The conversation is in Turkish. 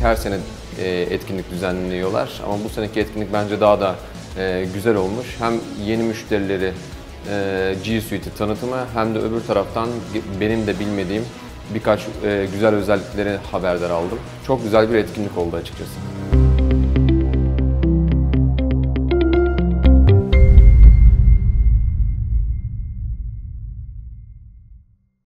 Her sene e, etkinlik düzenliyorlar ama bu seneki etkinlik bence daha da e, güzel olmuş. Hem yeni müşterileri e, G Suite'i tanıtımı hem de öbür taraftan benim de bilmediğim birkaç güzel özellikleri haberdar aldım. Çok güzel bir etkinlik oldu açıkçası.